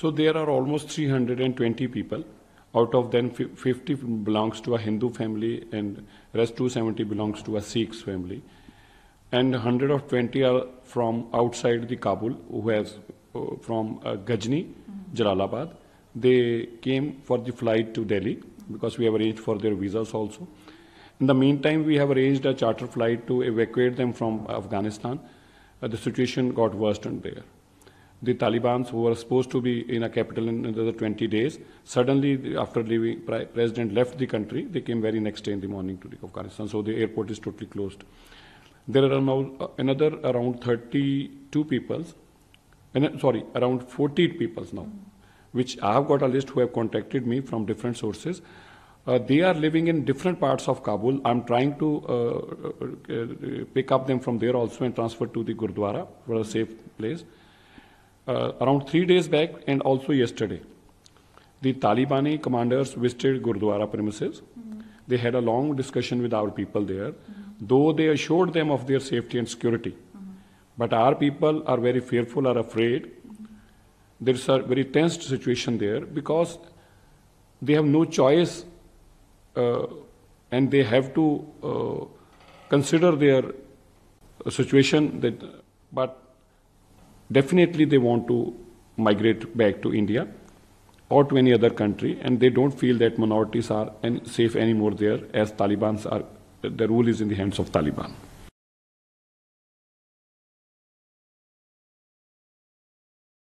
So there are almost 320 people. Out of them, 50 belongs to a Hindu family, and rest 270 belongs to a Sikh family. And 120 are from outside the Kabul, who has uh, from uh, Ghazni, Jalalabad. They came for the flight to Delhi because we have arranged for their visas also. In the meantime, we have arranged a charter flight to evacuate them from Afghanistan. Uh, the situation got worse worsened there the Taliban, who were supposed to be in a capital in another 20 days, suddenly, after leaving, president left the country, they came very next day in the morning to Afghanistan. So the airport is totally closed. There are now uh, another around 32 people, sorry, around 40 people now, which I have got a list who have contacted me from different sources. Uh, they are living in different parts of Kabul. I'm trying to uh, uh, uh pick up them from there also and transfer to the Gurdwara for a safe place uh, around three days back and also yesterday, the Talibani commanders visited Gurdwara premises. Mm-hmm. They had a long discussion with our people there, mm-hmm. though they assured them of their safety and security. Mm-hmm. But our people are very fearful, are afraid. There's a very tense situation there because they have no choice uh, and they have to uh, consider their situation that but definitely they want to migrate back to India or to any other country, and they don't feel that minorities are safe anymore there, as Taliban's are. The rule is in the hands of Taliban.